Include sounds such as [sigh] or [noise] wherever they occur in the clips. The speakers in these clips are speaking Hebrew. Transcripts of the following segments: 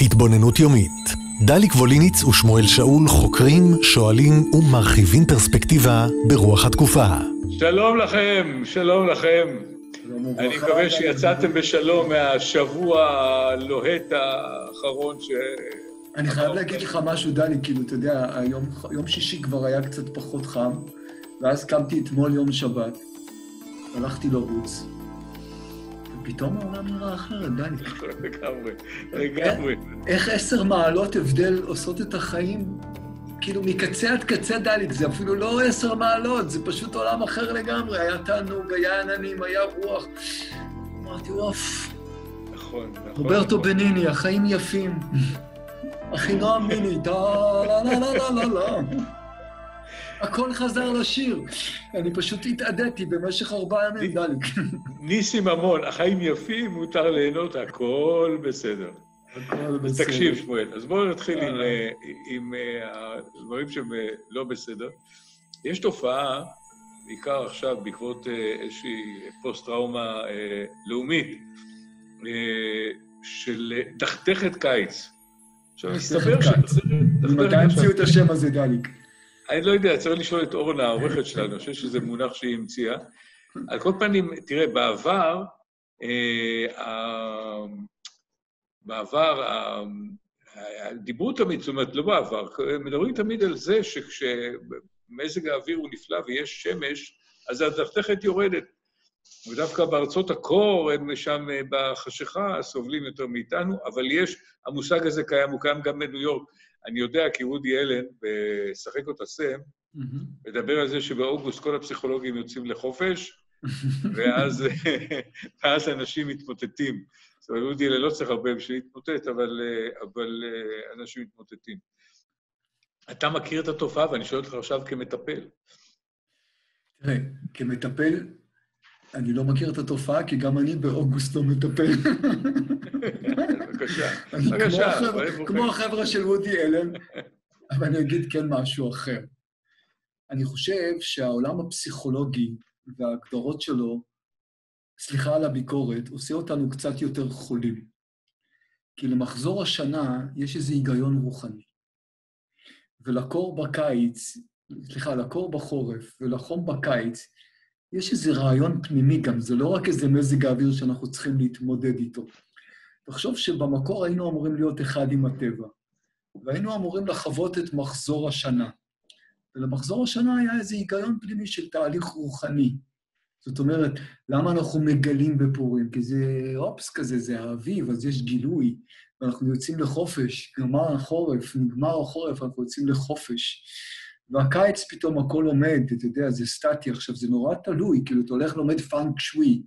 התבוננות יומית. דליק ווליניץ ושמואל שאול חוקרים, שואלים ומרחיבים פרספקטיבה ברוח התקופה. שלום לכם, שלום לכם. אני מקווה שיצאתם בשלום מהשבוע הלוהט האחרון ש... אני חייב להגיד לך משהו, דני, כאילו, אתה יודע, היום, יום שישי כבר היה קצת פחות חם, ואז קמתי אתמול יום שבת, הלכתי לרוץ, ופתאום העולם נראה אחרת, דני. לגמרי, לגמרי. איך עשר מעלות הבדל עושות את החיים, כאילו, מקצה עד קצה דליק, זה אפילו לא עשר מעלות, זה פשוט עולם אחר לגמרי. היה תענוג, היה עננים, היה רוח. אמרתי, וואף. נכון, נכון. רוברטו בניני, החיים יפים. [laughs] אחינועם מיני, טה לה לה לה לה לה. הכל חזר לשיר. אני פשוט התאדיתי במשך ארבעה ימים, דליק. ניסים ממון, החיים יפים, מותר ליהנות, הכל בסדר. הכל בסדר. תקשיב, שמואל, אז בואו נתחיל עם, אה. אה, עם אה, הדברים שהם לא בסדר. יש תופעה, בעיקר עכשיו, בעקבות איזושהי פוסט-טראומה לאומית, של דכדכת קיץ. עכשיו, מסתבר. שדכדכת ממתי המציאו את השם הזה, דליק? אני לא יודע, צריך לשאול את אורנה, העורכת שלנו, אני חושב שזה מונח שהיא המציאה. על כל פנים, תראה, בעבר, אה, בעבר, דיברו תמיד, זאת אומרת, לא בעבר, מדברים תמיד על זה שכשמזג האוויר הוא נפלא ויש שמש, אז הדכדכת יורדת. ודווקא בארצות הקור, הם שם אה, בחשיכה, סובלים יותר מאיתנו, אבל יש, המושג הזה קיים, הוא קיים גם בניו יורק. אני יודע כי וודי אלן, בשחק אותה סם, מדבר על זה שבאוגוסט כל הפסיכולוגים יוצאים לחופש, [laughs] ואז, [laughs] ואז אנשים מתמוטטים. זאת אומרת, וודי אלן לא צריך הרבה בשביל להתמוטט, אבל, אבל אנשים מתמוטטים. אתה מכיר את התופעה, ואני שואל אותך עכשיו כמטפל. תראה, כמטפל, אני לא מכיר את התופעה, כי גם אני באוגוסט לא מטפל. בבקשה, בבקשה. כמו. החבר'ה של וודי אלן, אבל אני אגיד כן משהו אחר. אני חושב שהעולם הפסיכולוגי וההגדרות שלו, סליחה על הביקורת, עושה אותנו קצת יותר חולים. כי למחזור השנה יש איזה היגיון רוחני. ולקור בקיץ, סליחה, לקור בחורף ולחום בקיץ, יש איזה רעיון פנימי גם, זה לא רק איזה מזג האוויר שאנחנו צריכים להתמודד איתו. תחשוב שבמקור היינו אמורים להיות אחד עם הטבע, והיינו אמורים לחוות את מחזור השנה. ולמחזור השנה היה איזה היגיון פנימי של תהליך רוחני. זאת אומרת, למה אנחנו מגלים בפורים? כי זה אופס כזה, זה האביב, אז יש גילוי, ואנחנו יוצאים לחופש, גמר החורף, נגמר החורף, אנחנו יוצאים לחופש. והקיץ פתאום הכל עומד, אתה יודע, זה סטטי. עכשיו, זה נורא תלוי, כאילו, אתה הולך לומד פאנק שווי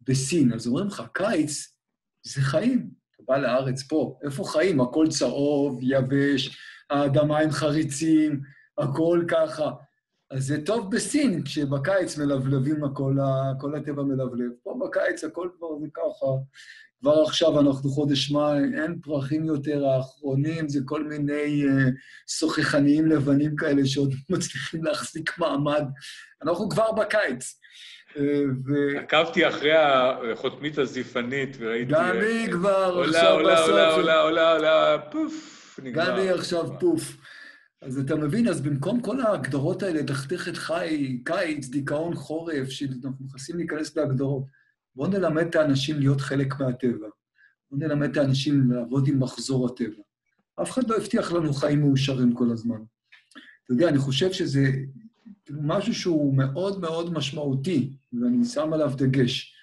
בסין, אז אומרים לך, קיץ זה חיים. אתה בא לארץ פה, איפה חיים? הכל צהוב, יבש, האדמה עם חריצים, הכל ככה. אז זה טוב בסין, כשבקיץ מלבלבים הכל, כל הטבע מלבלב. פה בקיץ הכל כבר זה ככה. כבר עכשיו אנחנו חודש מאי, אין פרחים יותר, האחרונים זה כל מיני uh, סוכחניים לבנים כאלה שעוד [laughs] מצליחים להחזיק מעמד. אנחנו כבר בקיץ. Uh, ו... עקבתי אחרי החותמית הזיפנית וראיתי... גם אה, היא כבר עולה, עכשיו עולה, בסוף. עולה, עולה, עולה, עולה, פוף, נגמר. גם היא עכשיו פוף. אז אתה מבין, אז במקום כל ההגדרות האלה, דכדכת חי, קיץ, דיכאון חורף, שאנחנו נכנסים להיכנס להגדרות, בואו נלמד את האנשים להיות חלק מהטבע. בואו נלמד את האנשים לעבוד עם מחזור הטבע. אף אחד לא הבטיח לנו חיים מאושרים כל הזמן. אתה יודע, אני חושב שזה משהו שהוא מאוד מאוד משמעותי, ואני שם עליו דגש.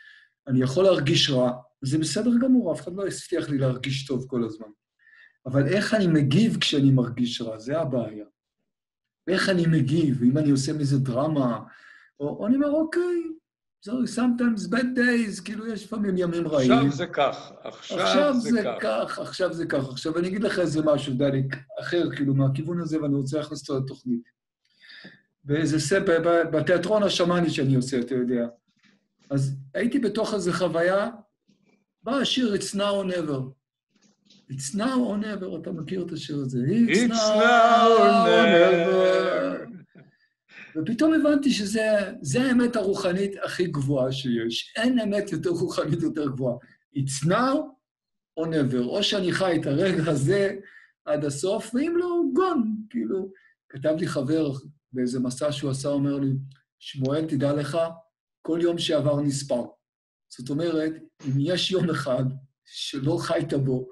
אני יכול להרגיש רע, זה בסדר גמור, אף אחד לא הבטיח לי להרגיש טוב כל הזמן. אבל איך אני מגיב כשאני מרגיש רע, זה הבעיה. איך אני מגיב, אם אני עושה מזה דרמה, או, או אני אומר, אוקיי, זהו, sometimes bad days, כאילו יש לפעמים ימים רעים. עכשיו זה כך, עכשיו עכשיו זה כך. כך, עכשיו זה כך. עכשיו אני אגיד לך איזה משהו, דליק, אחר, כאילו, מהכיוון הזה, ואני רוצה להכניס אותו לתוכנית. באיזה ספר, בתיאטרון השמאני שאני עושה, אתה יודע. אז הייתי בתוך איזו חוויה, בא השיר It's now or never. It's now or never, אתה מכיר את השיר הזה? It's now or never. ופתאום הבנתי שזה זה האמת הרוחנית הכי גבוהה שיש. אין אמת יותר רוחנית יותר גבוהה. It's now או never, או שאני חי את הרגע הזה עד הסוף, ואם לא, גון. כאילו, כתב לי חבר באיזה מסע שהוא עשה, אומר לי, שמואל, תדע לך, כל יום שעבר נספר. זאת אומרת, אם יש יום אחד שלא חיית בו,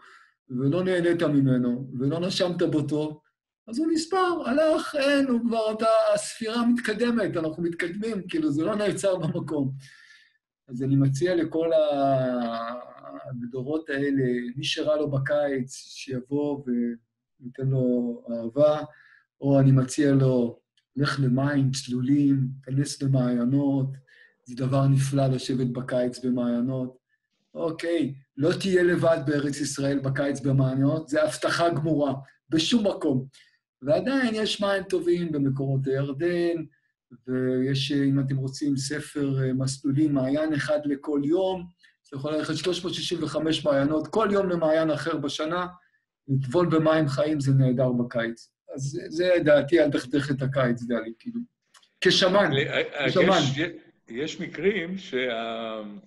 ולא נהנית ממנו, ולא נשמת בו טוב, אז הוא נספר, הלך, אין, הוא כבר, אתה, הספירה מתקדמת, אנחנו מתקדמים, כאילו, זה לא נעצר במקום. אז אני מציע לכל הגדורות האלה, מי שרע לו בקיץ, שיבוא וניתן לו אהבה, או אני מציע לו, לך למים צלולים, כנס למעיינות, זה דבר נפלא לשבת בקיץ במעיינות. אוקיי, לא תהיה לבד בארץ ישראל בקיץ במעיינות, זה הבטחה גמורה, בשום מקום. ועדיין יש מים טובים במקורות הירדן, ויש, אם אתם רוצים, ספר אה, מסלולים, מעיין אחד לכל יום. אתה יכול ללכת 365 מעיינות, כל יום למעיין אחר בשנה, לטבול במים חיים זה נהדר בקיץ. אז זה דעתי על דכדך את הקיץ, דלי, כאילו. כשמן, אה, כשמן. יש, יש מקרים שהעונות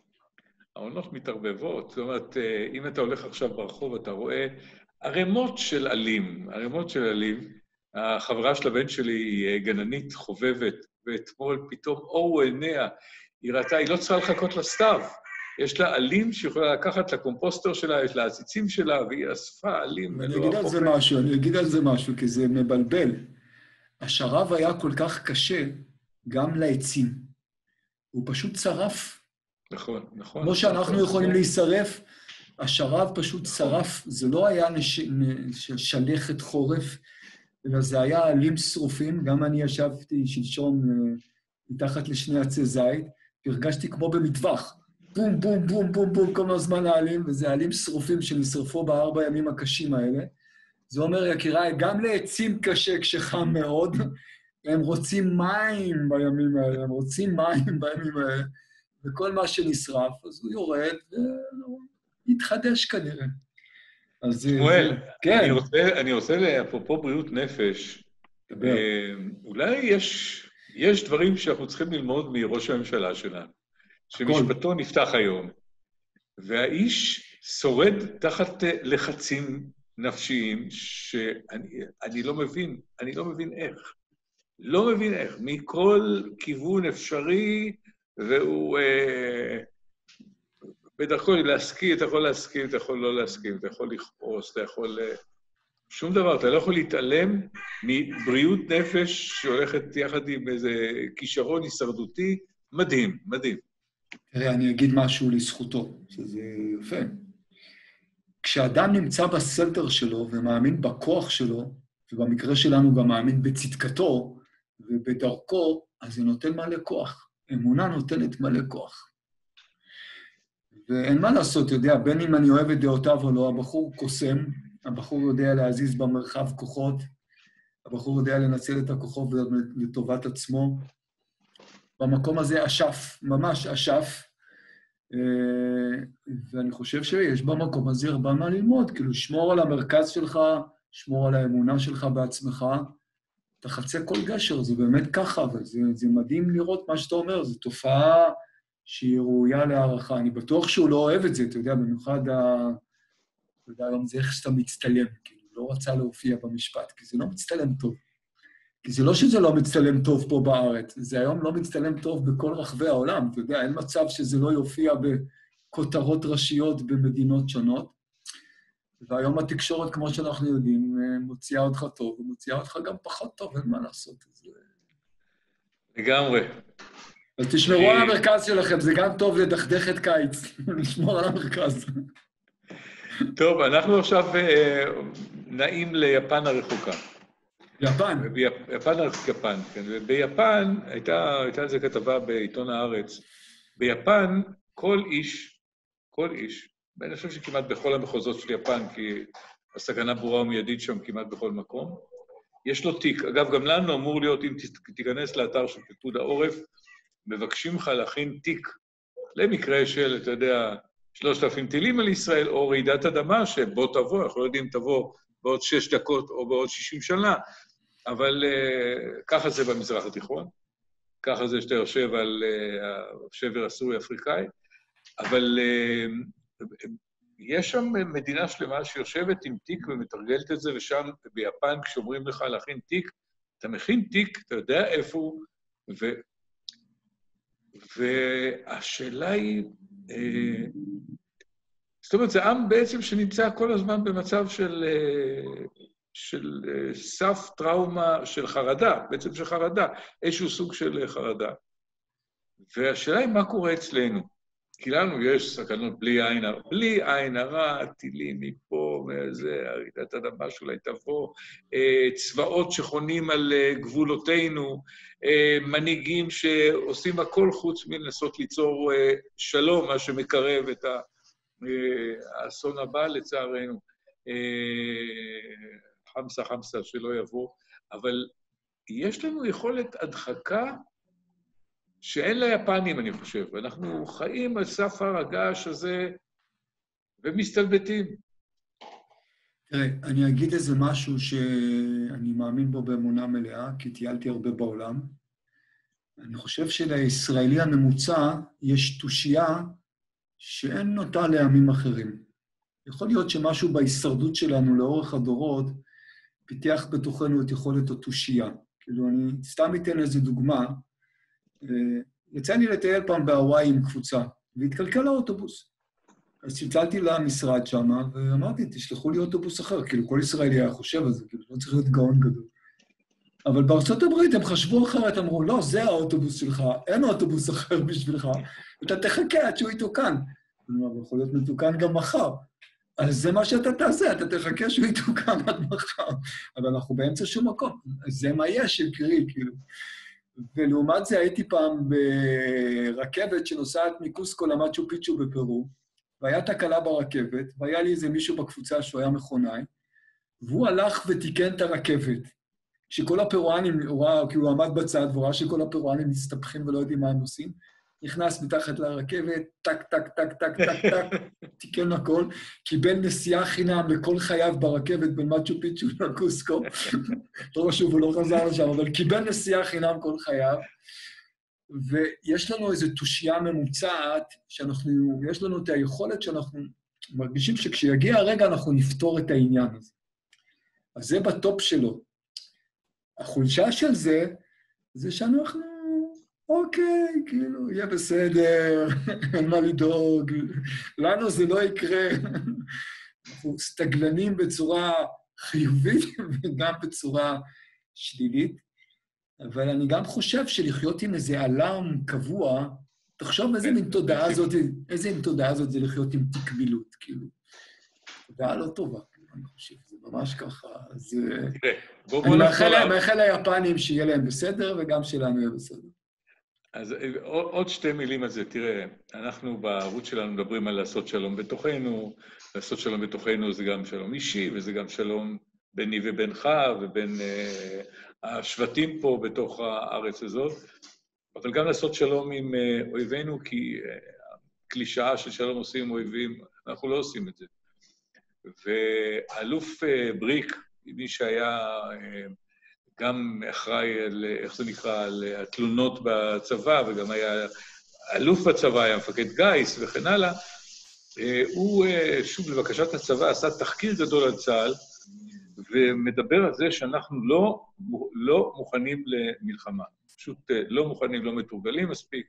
מתערבבות. זאת אומרת, אה, אם אתה הולך עכשיו ברחוב, אתה רואה ערימות של עלים, ערימות של עלים. החברה של הבן שלי היא גננית חובבת, ואתמול פתאום אורו עיניה, היא ראתה, היא לא צריכה לחכות לסתיו. יש לה עלים שיכולה לקחת לקומפוסטר שלה, יש לה עציצים שלה, והיא אספה עלים. אני אגיד על זה משהו, אני אגיד על זה משהו, כי זה מבלבל. השרב היה כל כך קשה גם לעצים. הוא פשוט שרף. נכון, נכון. כמו שאנחנו נכון, יכולים נכון. להישרף, השרב פשוט נכון. שרף. זה לא היה נש... שלכת חורף, אלא זה היה עלים שרופים. גם אני ישבתי שלשום אה, מתחת לשני עצי זית, והרגשתי כמו במטווח. בום, בום, בום, בום, בום, כל הזמן העלים, וזה עלים שרופים שנשרפו בארבע ימים הקשים האלה. זה אומר, יקיריי, גם לעצים קשה כשחם מאוד, הם רוצים מים בימים האלה, הם רוצים מים בימים האלה, וכל מה שנשרף, אז הוא יורד ויתחדש כנראה. אז... שמואל, כן. אני רוצה, אני רוצה, אפרופו בריאות נפש, אה, אולי יש, יש דברים שאנחנו צריכים ללמוד מראש הממשלה שלנו, שמשפטו נפתח היום, והאיש שורד תחת אה, לחצים נפשיים שאני לא מבין, אני לא מבין איך. לא מבין איך, מכל כיוון אפשרי, והוא אה, בדרכו להסכים, אתה יכול להסכים, אתה יכול לא להסכים, אתה יכול לכעוס, אתה יכול... אה, שום דבר, אתה לא יכול להתעלם מבריאות נפש שהולכת יחד עם איזה כישרון הישרדותי מדהים, מדהים. תראה, אני אגיד משהו לזכותו, שזה יפה. כשאדם נמצא בסנטר שלו ומאמין בכוח שלו, ובמקרה שלנו גם מאמין בצדקתו, ובדרכו, אז זה נותן מלא כוח. אמונה נותנת מלא כוח. ואין מה לעשות, יודע, בין אם אני אוהב את דעותיו או לא, הבחור קוסם, הבחור יודע להזיז במרחב כוחות, הבחור יודע לנצל את הכוחות לטובת עצמו. במקום הזה אשף, ממש אשף, אה, ואני חושב שיש במקום הזה הרבה מה ללמוד, כאילו, שמור על המרכז שלך, שמור על האמונה שלך בעצמך, תחצה כל גשר, זה באמת ככה, וזה זה מדהים לראות מה שאתה אומר, זו תופעה שהיא ראויה להערכה. אני בטוח שהוא לא אוהב את זה, אתה יודע, במיוחד ה... אתה יודע, היום זה איך שאתה מצטלם, כאילו, לא רצה להופיע במשפט, כי זה לא מצטלם טוב. כי זה לא שזה לא מצטלם טוב פה בארץ, זה היום לא מצטלם טוב בכל רחבי העולם, אתה יודע, אין מצב שזה לא יופיע בכותרות ראשיות במדינות שונות. והיום התקשורת, כמו שאנחנו יודעים, מוציאה אותך טוב ומוציאה אותך גם פחות טוב, אין מה לעשות. אז... לגמרי. אז תשמרו על המרכז שלכם, זה גם טוב לדכדך את קיץ, [laughs] לשמור על המרכז. טוב, אנחנו עכשיו אה, נעים ליפן הרחוקה. יפן. יפן יפן, כן. וביפן הייתה, הייתה על זה כתבה בעיתון הארץ. ביפן כל איש, כל איש, ואני חושב שכמעט בכל המחוזות של יפן, כי הסכנה ברורה ומיידית שם כמעט בכל מקום, יש לו תיק. אגב, גם לנו אמור להיות, אם תיכנס לאתר של פיקוד העורף, מבקשים לך להכין תיק למקרה של, אתה יודע, 3,000 טילים על ישראל, או רעידת אדמה, שבוא תבוא, אנחנו לא יודעים אם תבוא בעוד שש דקות או בעוד 60 שנה, אבל uh, ככה זה במזרח התיכון, ככה זה שאתה יושב על uh, השבר הסורי-אפריקאי, אבל uh, יש שם מדינה שלמה שיושבת עם תיק ומתרגלת את זה, ושם ביפן, כשאומרים לך להכין תיק, אתה מכין תיק, אתה יודע איפה הוא. והשאלה היא... אה, זאת אומרת, זה עם בעצם שנמצא כל הזמן במצב של, אה, של סף טראומה, של חרדה, בעצם של חרדה, איזשהו סוג של חרדה. והשאלה היא מה קורה אצלנו. כי לנו יש סכנות בלי עין הרע, בלי עין הרע, טילים מפה, מאיזה, רעידת אדמה שאולי תבוא, אה, צבאות שחונים על אה, גבולותינו, אה, מנהיגים שעושים הכל חוץ מלנסות ליצור שלום, מה שמקרב את האסון הבא, לצערנו. חמסה חמסה שלא יבוא, אבל יש לנו יכולת הדחקה שאין ליפנים, אני חושב. אנחנו חיים על סף הר הגעש הזה ומסתלבטים. תראה, אני אגיד איזה משהו שאני מאמין בו באמונה מלאה, כי טיילתי הרבה בעולם. אני חושב שלישראלי הממוצע יש תושייה שאין נוטה לעמים אחרים. יכול להיות שמשהו בהישרדות שלנו לאורך הדורות פיתח בתוכנו את יכולת התושייה. כאילו, אני סתם אתן איזו דוגמה. יצא לי לטייל פעם בהוואי עם קבוצה, והתקלקל האוטובוס. אז צלצלתי למשרד שם, ואמרתי, תשלחו לי אוטובוס אחר. כאילו, כל ישראלי היה חושב על זה, כאילו, לא צריך להיות גאון גדול. אבל בארצות הברית הם חשבו אחרת, אמרו, לא, זה האוטובוס שלך, אין אוטובוס אחר בשבילך, אתה תחכה עד שהוא יתוקן. כלומר, יכול להיות מתוקן גם מחר. אז זה מה שאתה תעשה, אתה תחכה שהוא יתוקן עד מחר. אבל אנחנו באמצע שום מקום. זה מה יש, יקירי, כאילו. ולעומת זה הייתי פעם ברכבת שנוסעת מקוסקו למאצ'ו פיצ'ו בפרו, והיה תקלה ברכבת, והיה לי איזה מישהו בקבוצה שהוא היה מכונאי, והוא הלך ותיקן את הרכבת. כשכל הפרואנים, הוא ראה, כי הוא עמד בצד, והוא ראה שכל הפרואנים מסתבכים ולא יודעים מה הם עושים, נכנס מתחת לרכבת, טק, טק, טק, טק, טק, טק, [laughs] תיקן הכל, קיבל נסיעה חינם לכל חייו ברכבת בין מאצ'ו פיצ'ו לקוסקו. לא חשוב, הוא לא חזר לשם, אבל קיבל נסיעה חינם כל חייו. ויש לנו איזו תושייה ממוצעת, שאנחנו, יש לנו את היכולת שאנחנו מרגישים שכשיגיע הרגע אנחנו נפתור את העניין הזה. אז זה בטופ שלו. החולשה של זה, זה שאנחנו אוקיי, כאילו, יהיה בסדר, [laughs] אין מה לדאוג, לנו זה לא יקרה. אנחנו סטגלנים בצורה חיובית [laughs] וגם בצורה שלילית, אבל אני גם חושב שלחיות עם איזה אלארם קבוע, תחשוב איזה מין תודעה זאת, איזה מין תודעה זאת זה לחיות עם תקבילות, כאילו. תודעה לא טובה, אני חושב, זה ממש ככה. אז... אני מאחל ליפנים שיהיה להם בסדר, וגם שלנו יהיה בסדר. אז אה, עוד שתי מילים על זה. תראה, אנחנו בערוץ שלנו מדברים על לעשות שלום בתוכנו, לעשות שלום בתוכנו זה גם שלום אישי, וזה גם שלום ביני ובינך, ובין uh, השבטים פה בתוך הארץ הזאת, אבל גם לעשות שלום עם uh, אויבינו, כי uh, של שלום עושים עם אויבים, אנחנו לא עושים את זה. ואלוף uh, בריק, מי שהיה... Uh, גם אחראי על, איך זה נקרא, על התלונות בצבא, וגם היה אלוף בצבא, היה מפקד גיס וכן הלאה. אה, הוא, אה, שוב, לבקשת הצבא, עשה תחקיר גדול על צה"ל, ומדבר על זה שאנחנו לא, לא מוכנים למלחמה. פשוט אה, לא מוכנים, לא מתורגלים מספיק,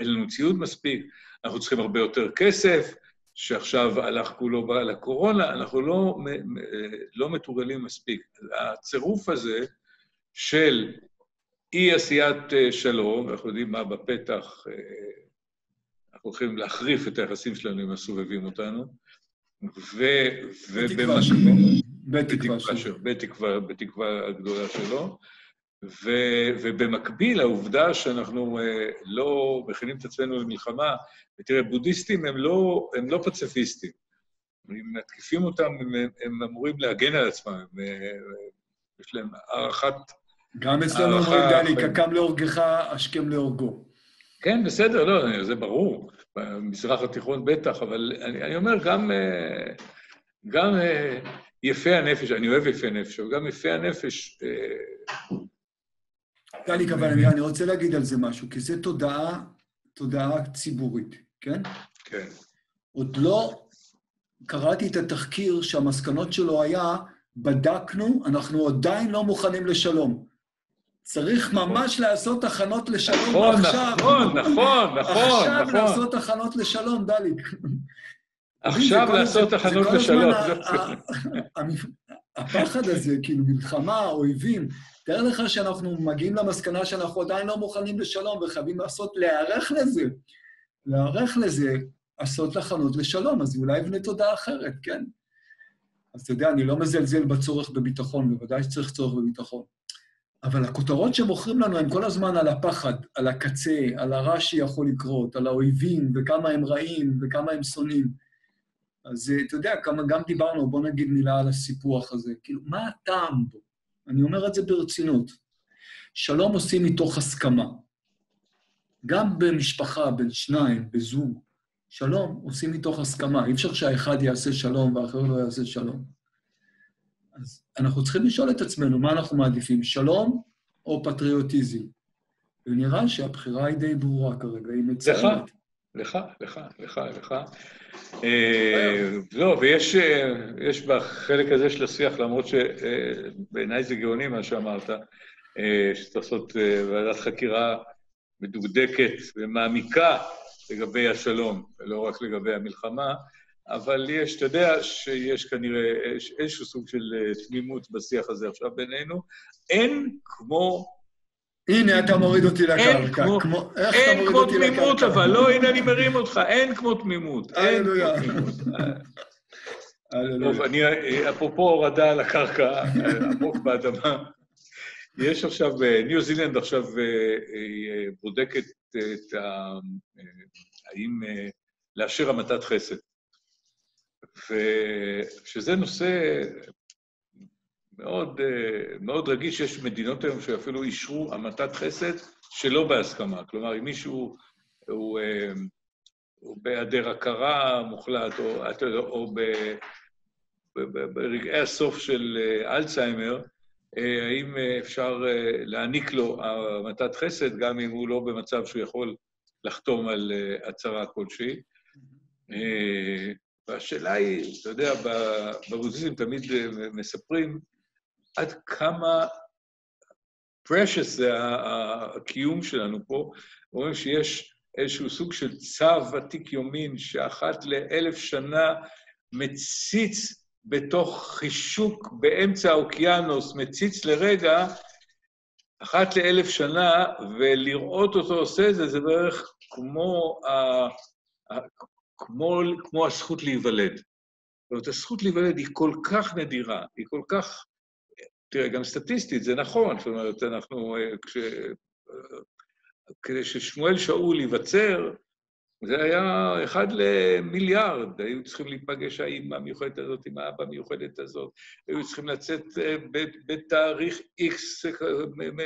אין לנו ציוד מספיק, אנחנו צריכים הרבה יותר כסף, שעכשיו הלך כולו לקורונה, אנחנו לא, לא מתורגלים מספיק. הצירוף הזה, של אי-עשיית אה, שלום, ואנחנו יודעים מה בפתח, אה, אנחנו הולכים להחריף את היחסים שלנו עם הסובבים אותנו, ו... שלו. בתקווה, בתקווה הגדולה שלו. ו, ובמקביל, העובדה שאנחנו אה, לא מכינים את עצמנו למלחמה, ותראה, בודהיסטים הם לא, הם לא פציפיסטים. אם מתקיפים אותם, הם, הם אמורים להגן על עצמם, הם, יש להם הערכת גם אצלנו אומרים, דני, קקם להורגך, השכם להורגו. כן, בסדר, לא, זה ברור. במזרח התיכון בטח, אבל אני, אני אומר, גם, אה, גם אה, יפי הנפש, אני אוהב יפי הנפש, אבל גם יפי הנפש... דני, אבל אני, אני רוצה להגיד על זה משהו, כי זו תודעה, תודעה ציבורית, כן? כן. עוד לא קראתי את התחקיר שהמסקנות שלו היה, בדקנו, אנחנו עדיין לא מוכנים לשלום. צריך ממש לעשות הכנות לשלום נכון, עכשיו. נכון, נכון, נכון, עכשיו נכון. לעשות הכנות לשלום, דליק. עכשיו לעשות הכנות לשלום. הפחד הזה, כאילו, מלחמה, אויבים. תאר לך שאנחנו מגיעים למסקנה שאנחנו עדיין לא מוכנים לשלום וחייבים לעשות, להיערך לזה. להיערך לזה, לעשות הכנות לשלום, אז אולי יבנה תודעה אחרת, כן? אז אתה יודע, אני לא מזלזל בצורך בביטחון, בוודאי שצריך צורך בביטחון. אבל הכותרות שמוכרים לנו הן כל הזמן על הפחד, על הקצה, על הרע שיכול לקרות, על האויבים, וכמה הם רעים, וכמה הם שונאים. אז אה, אתה יודע, כמה גם דיברנו, בוא נגיד מילה על הסיפוח הזה. כאילו, מה הטעם בו? אני אומר את זה ברצינות. שלום עושים מתוך הסכמה. גם במשפחה, בין שניים, בזוג, שלום עושים מתוך הסכמה. אי אפשר שהאחד יעשה שלום והאחר לא יעשה שלום. אז אנחנו צריכים לשאול את עצמנו מה אנחנו מעדיפים, שלום או פטריוטיזם? ונראה שהבחירה היא די ברורה כרגע, היא מצערת. לך, לך, לך, לך. אה, לא, ויש אה, בחלק הזה של השיח, למרות שבעיניי זה גאוני מה שאמרת, אה, שצריך לעשות ועדת חקירה מדוקדקת ומעמיקה לגבי השלום, ולא רק לגבי המלחמה, אבל יש, אתה יודע שיש כנראה יש איזשהו סוג של אה, תמימות בשיח הזה עכשיו בינינו. אין כמו הנה, אתה מוריד אותי אין לקרקע. כמו- כמו- איך אתה אין מוריד כמו תמימות? אבל לא, הנה אני מרים אותך, אין כמו תמימות. אין כמו הללויה. טוב, אני, אפרופו הורדה על הקרקע, עמוק באדמה, יש עכשיו, אה, ניו זילנד עכשיו אה, אה, בודקת את ה... אה, האם אה, לאשר המתת חסד. ושזה נושא מאוד, אה, מאוד רגיש, יש מדינות היום שאפילו אישרו המתת חסד שלא בהסכמה. כלומר, אם מישהו הוא, אה, הוא בהיעדר הכרה מוחלט, או, יודע, או ב, ב, ב, ברגעי הסוף של אה, אלצהיימר, האם אפשר להעניק לו המתת חסד, גם אם הוא לא במצב שהוא יכול לחתום על הצהרה כלשהי. והשאלה היא, אתה יודע, ב- בבודהיזם תמיד אה, מספרים עד כמה precious זה הקיום שלנו פה. אומרים שיש איזשהו סוג של צו עתיק יומין שאחת לאלף שנה מציץ בתוך חישוק באמצע האוקיינוס, מציץ לרגע, אחת לאלף שנה, ולראות אותו עושה את זה, זה בערך כמו, ה, כמו, כמו הזכות להיוולד. זאת אומרת, הזכות להיוולד היא כל כך נדירה, היא כל כך... תראה, גם סטטיסטית זה נכון, זאת אומרת, אנחנו... אה, כש... אה, כדי ששמואל שאול ייווצר, זה היה אחד למיליארד, היו צריכים להיפגש האימא המיוחדת הזאת עם האבא המיוחדת הזאת, היו צריכים לצאת אה, בתאריך איקס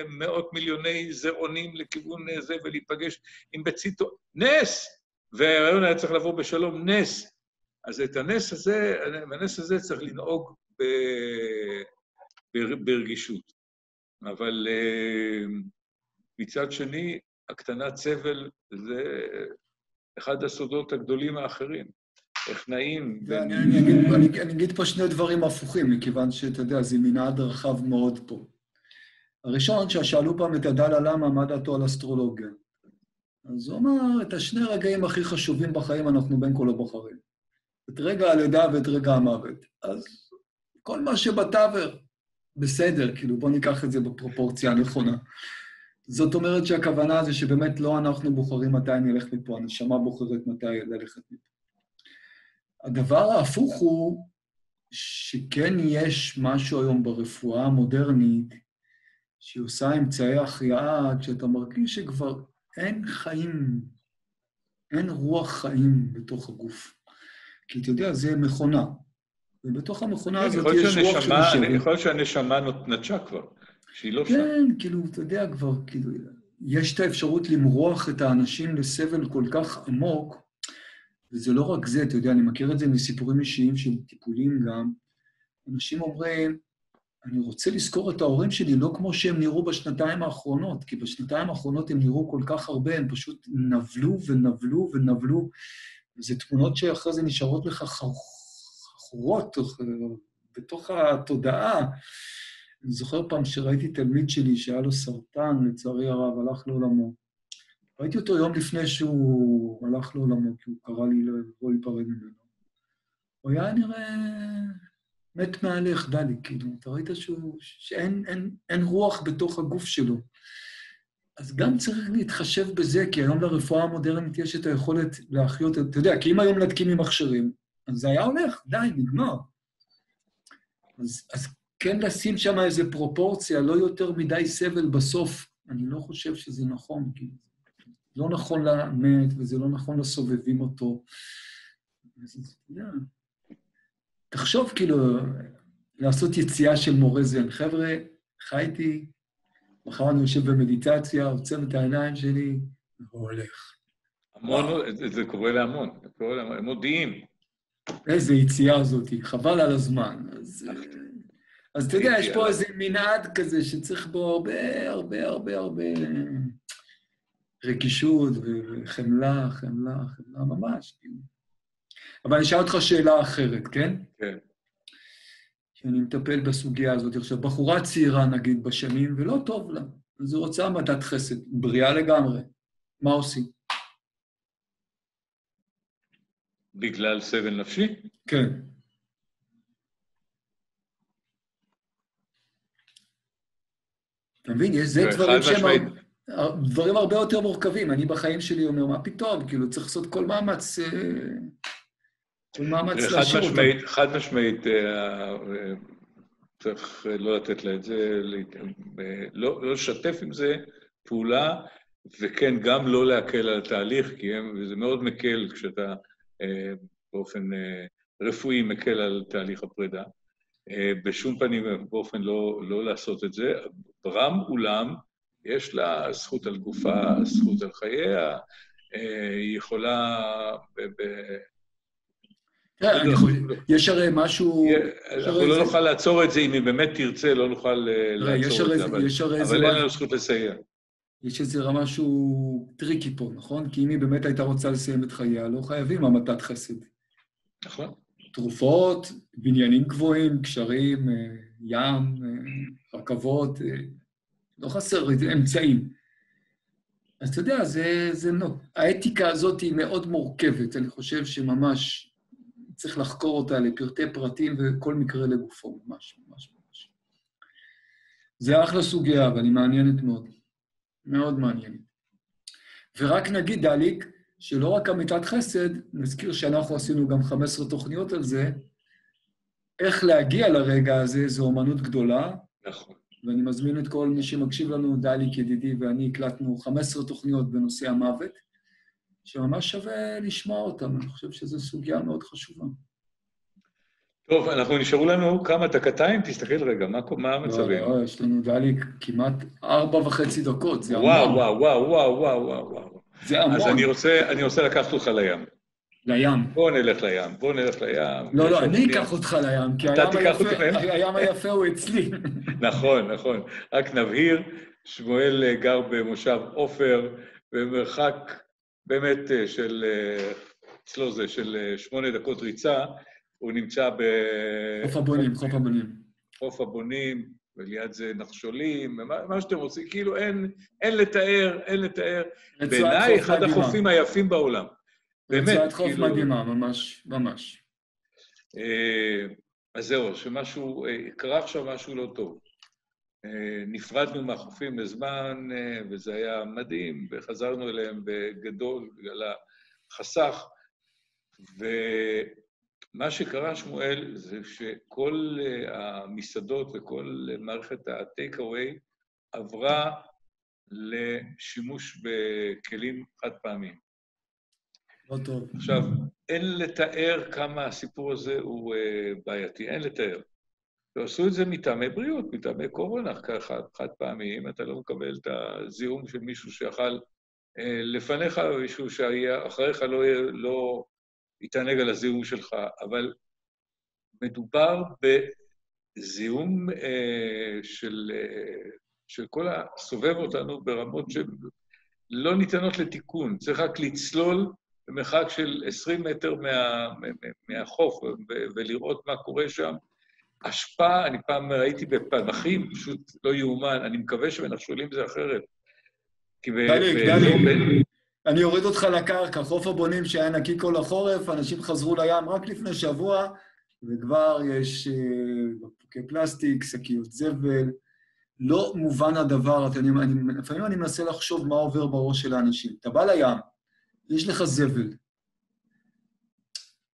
מאות מיליוני זרעונים לכיוון זה ולהיפגש עם בציטו, נס! והרעיון היה צריך לבוא בשלום, נס. אז את הנס הזה, בנס הזה צריך לנהוג ב... בר- ברגישות. אבל אה, מצד שני, הקטנת סבל זה אחד הסודות הגדולים האחרים. איך נעים אני אגיד פה שני דברים הפוכים, מכיוון שאתה יודע, זה מנעד רחב מאוד פה. הראשון, ששאלו פעם את הדלה למה, מה דעתו על אסטרולוגיה. אז הוא אמר, את השני הרגעים הכי חשובים בחיים אנחנו בין כה לא בוחרים. את רגע הלידה ואת רגע המוות. אז כל מה שבתווך, בסדר, כאילו, בואו ניקח את זה בפרופורציה הנכונה. זאת אומרת שהכוונה זה שבאמת לא אנחנו בוחרים מתי נלך מפה, הנשמה בוחרת מתי ללכת מפה. הדבר ההפוך הוא שכן יש משהו היום ברפואה המודרנית, שהיא עושה אמצעי החייאה, כשאתה מרגיש שכבר אין חיים, אין רוח חיים בתוך הגוף. כי אתה יודע, זה מכונה. ובתוך המכונה הזאת יכול להיות יש רוח שנושבת. יכול להיות שהנשמה נטשה כבר, שהיא לא שם. כן, כאילו, אתה יודע כבר, כאילו, יש את האפשרות למרוח את האנשים לסבל כל כך עמוק, וזה לא רק זה, אתה יודע, אני מכיר את זה מסיפורים אישיים של טיפולים גם. אנשים אומרים, אני רוצה לזכור את ההורים שלי לא כמו שהם נראו בשנתיים האחרונות, כי בשנתיים האחרונות הם נראו כל כך הרבה, הם פשוט נבלו ונבלו ונבלו, וזה תמונות שאחרי זה נשארות לך ח- זוכרות בתוך התודעה. אני זוכר פעם שראיתי תלמיד שלי שהיה לו סרטן, לצערי הרב, הלך לעולמו. ראיתי אותו יום לפני שהוא הלך לעולמו, כי הוא קרא לי לבוא להיפרד ממנו. הוא היה נראה מת מהלך, דלי, כאילו, אתה ראית שהוא, שאין אין, אין רוח בתוך הגוף שלו. אז גם צריך להתחשב בזה, כי היום לרפואה המודרנית יש את היכולת להחיות, אתה יודע, כי אם היום נדקים עם מכשירים, אז זה היה הולך, די, נגמר. אז, אז כן לשים שם איזו פרופורציה, לא יותר מדי סבל בסוף, אני לא חושב שזה נכון, כי לא נכון למת וזה לא נכון לסובבים אותו. אז, yeah. תחשוב כאילו, לעשות יציאה של מורה זן. חבר'ה, חייתי, מחר אני יושב במדיטציה, עוצם את העיניים שלי, והולך. המון, זה קורה להמון, זה קורה להמון, הם מודיעים. איזה יציאה זאתי, חבל על הזמן. אז, אז אתה יודע, יש פה איזה מנעד כזה שצריך בו הרבה, הרבה, הרבה, הרבה רגישות וחמלה, חמלה, חמלה ממש. כאילו. אבל אני אשאל אותך שאלה אחרת, כן? כן. שאני מטפל בסוגיה הזאת. עכשיו, בחורה צעירה, נגיד, בשנים, ולא טוב לה, אז היא רוצה המתת חסד, בריאה לגמרי. מה עושים? בגלל סבל נפשי? כן. אתה מבין? יש זה דברים שהם... דברים הרבה יותר מורכבים. אני בחיים שלי אומר, מה פתאום? כאילו, צריך לעשות כל מאמץ... אה, כל מאמץ להשאיר אותם. חד משמעית, אה, אה, צריך לא לתת לה את זה, לא, לא לשתף עם זה פעולה, וכן, גם לא להקל על התהליך, כי הם, זה מאוד מקל כשאתה באופן רפואי מקל על תהליך הפרידה. בשום פנים ובאופן לא, לא לעשות את זה. ברם אולם, יש לה זכות על גופה, זכות על חייה, היא יכולה... יש הרי משהו... אנחנו לא נוכל לעצור את זה, אם היא באמת תרצה, לא נוכל לעצור את זה, אבל אין לנו זכות לסייע. יש איזה רמה שהוא tricky פה, נכון? כי אם היא באמת הייתה רוצה לסיים את חייה, לא חייבים המתת חסד. נכון. תרופות, בניינים גבוהים, קשרים, אה, ים, אה, רכבות, אה, לא חסר אמצעים. אז אתה יודע, זה, זה לא. האתיקה הזאת היא מאוד מורכבת, אני חושב שממש צריך לחקור אותה לפרטי פרטים וכל מקרה לגופו, ממש, ממש, ממש. זה אחלה סוגיה, אבל היא מעניינת מאוד. מאוד מעניינת. ורק נגיד, דליק, שלא רק אמיתת חסד, נזכיר שאנחנו עשינו גם 15 תוכניות על זה, איך להגיע לרגע הזה, זו אומנות גדולה. נכון. ואני מזמין את כל מי שמקשיב לנו, דליק ידידי ואני הקלטנו 15 תוכניות בנושא המוות, שממש שווה לשמוע אותן, אני חושב שזו סוגיה מאוד חשובה. טוב, אנחנו נשארו לנו כמה דקתיים, תסתכל רגע, מה, מה המצבים? לא, לא, יש לנו דליק כמעט ארבע וחצי דקות, זה המון. וואו, וואו, וואו, וואו, וואו, וואו. זה המון. אז אני רוצה, אני רוצה לקחת אותך לים. לים. בוא נלך לים, בוא נלך לים. לא, לא, אני אקח אותך לים, כי הים היפה, הים היפה הוא אצלי. [laughs] נכון, נכון. רק נבהיר, שמואל גר במושב עופר, במרחק באמת אה, של, אה, אצלו זה של אה, שמונה דקות ריצה, הוא נמצא ב... חוף הבונים, חוף הבונים. חוף הבונים, וליד זה נחשולים, מה, מה שאתם רוצים, כאילו אין, אין לתאר, אין לתאר. בעיניי, אחד החופים היפים בעולם. באמת, כאילו... רצועת חוף מדהימה, ממש, ממש. אז זהו, שמשהו, קרה עכשיו משהו לא טוב. נפרדנו מהחופים לזמן, וזה היה מדהים, וחזרנו אליהם בגדול בגלל החסך. ומה שקרה, שמואל, זה שכל המסעדות וכל מערכת ה-take-away עברה לשימוש בכלים חד פעמיים. לא טוב. עכשיו, אין לתאר כמה הסיפור הזה הוא בעייתי, אין לתאר. ועשו את זה מטעמי בריאות, מטעמי קורונה, ככה, חד פעמי, אם אתה לא מקבל את הזיהום של מישהו שיכל אה, לפניך, או מישהו שאחריך לא, לא יתענג על הזיהום שלך, אבל מדובר בזיהום אה, של, אה, של כל הסובב אותנו ברמות שלא ניתנות לתיקון. צריך רק לצלול במרחק של 20 מטר מה, מהחוף ולראות מה קורה שם. אשפה, אני פעם ראיתי בפלמחים, פשוט לא יאומן, אני מקווה שבנחשולים זה אחרת. דליק, דליק, אני אוריד אותך לקרקע, חוף הבונים שהיה נקי כל החורף, אנשים חזרו לים רק לפני שבוע, וכבר יש אה, בקבוקי פלסטיק, שקיות זבל. לא מובן הדבר, אתם יודעים, לפעמים אני מנסה לחשוב מה עובר בראש של האנשים. אתה בא לים, יש לך זבל.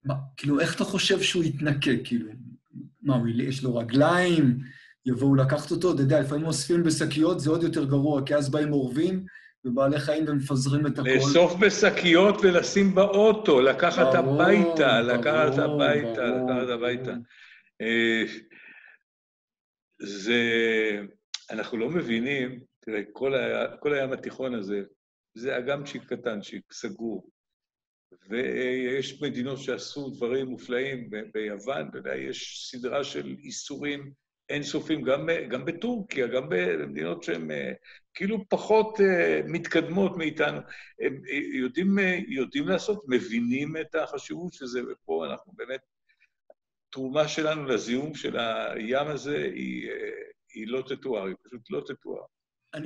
מה, כאילו, איך אתה חושב שהוא יתנקה, כאילו? מה, יש לו רגליים? יבואו לקחת אותו? אתה יודע, לפעמים אוספים בשקיות, זה עוד יותר גרוע, כי אז באים עורבים ובעלי חיים ומפזרים את הכול. לאסוף בשקיות ולשים באוטו, לקחת הביתה, לקחת הביתה, לקחת הביתה. אה, זה... אנחנו לא מבינים, תראה, כל, ה, כל הים התיכון הזה, זה אג"מצ'יק קטנצ'יק, סגור. ויש מדינות שעשו דברים מופלאים, ביוון, אתה יודע, יש סדרה של איסורים אינסופיים, גם, גם בטורקיה, גם במדינות שהן אה, כאילו פחות אה, מתקדמות מאיתנו. הם אה, יודעים, יודעים לעשות, מבינים את החשיבות של זה, ופה אנחנו באמת, תרומה שלנו לזיהום של הים הזה היא, היא לא תתואר, היא פשוט לא תתואר.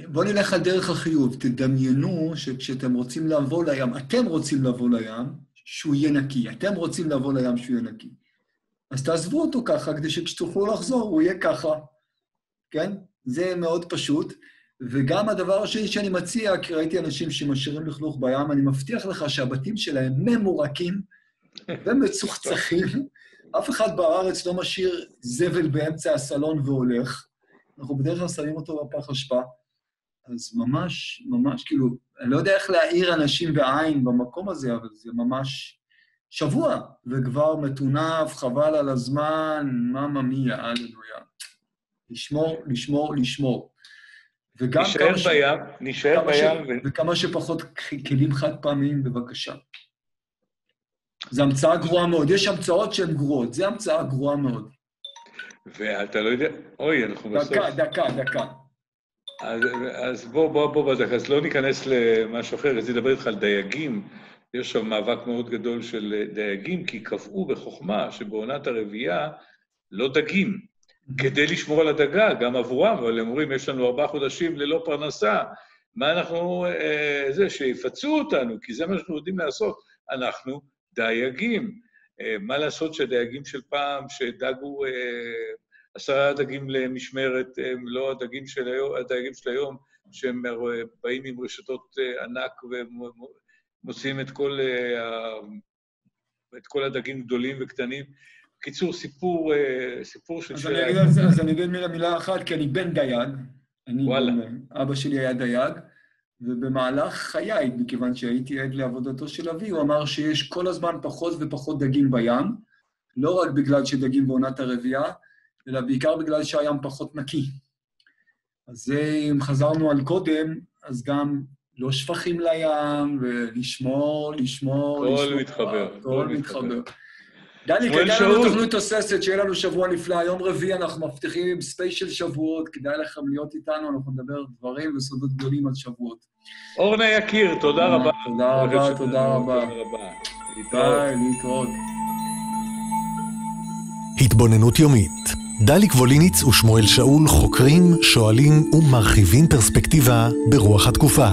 בואו נלך על דרך החיוב. תדמיינו שכשאתם רוצים לבוא לים, אתם רוצים לבוא לים, שהוא יהיה נקי. אתם רוצים לבוא לים שהוא יהיה נקי. אז תעזבו אותו ככה, כדי שכשתוכלו לחזור, הוא יהיה ככה, כן? זה מאוד פשוט. וגם הדבר השני שאני מציע, כי ראיתי אנשים שמשאירים לכלוך בים, אני מבטיח לך שהבתים שלהם ממורקים ומצוחצחים. אף אחד בארץ לא משאיר זבל באמצע הסלון והולך. אנחנו בדרך כלל שמים אותו בפח אשפה. אז ממש, ממש, כאילו, אני לא יודע איך להעיר אנשים בעין במקום הזה, אבל זה ממש שבוע, וכבר מטונף, חבל על הזמן, ממא מיה, הללויה. לשמור, לשמור, לשמור. וגם נשאר ש... בים, נשאר בים. ש... ו... וכמה שפחות כלים חד פעמיים, בבקשה. זו המצאה גרועה מאוד. יש המצאות שהן גרועות, זו המצאה גרועה מאוד. ואתה לא יודע, אוי, אנחנו בסוף... דקה, דקה, דקה. אז, אז בוא, בוא, בוא, בוא, אז לא ניכנס למשהו אחר, רציתי לדבר איתך על דייגים. יש שם מאבק מאוד גדול של דייגים, כי קבעו בחוכמה שבעונת הרבייה לא דגים, כדי לשמור על הדגה, גם עבורם, אבל הם אומרים, יש לנו ארבעה חודשים ללא פרנסה, מה אנחנו... אה, זה, שיפצו אותנו, כי זה מה שאנחנו יודעים לעשות. אנחנו דייגים. אה, מה לעשות שהדייגים של פעם, שדגו אה, עשרה דגים למשמרת, הם לא הדגים של היום, הדייגים של היום, שהם באים עם רשתות ענק ומוציאים את כל, את כל הדגים גדולים וקטנים. בקיצור, סיפור, סיפור של... אז אני אגיד אז אני אגיד מילה, מילה אחת, כי אני בן דייג. אני וואלה. אבא שלי היה דייג, ובמהלך חיי, מכיוון שהייתי עד לעבודתו של אבי, הוא אמר שיש כל הזמן פחות ופחות דגים בים, לא רק בגלל שדגים בעונת הרבייה, אלא בעיקר בגלל שהים פחות נקי. אז אם חזרנו על קודם, אז גם לא שפכים לים, ולשמור, לשמור, לשמור. הכל מתחבר. הכל מתחבר. דני, כדאי לנו תוכנית תוססת, שיהיה לנו שבוע נפלא. יום רביעי אנחנו מבטיחים עם ספיישל שבועות, כדאי לכם להיות איתנו, אנחנו נדבר דברים וסודות גדולים על שבועות. אורנה יקיר, תודה רבה. תודה רבה, תודה רבה. ביי, להתראות. התבוננות יומית. דליק ווליניץ ושמואל שאול חוקרים, שואלים ומרחיבים פרספקטיבה ברוח התקופה.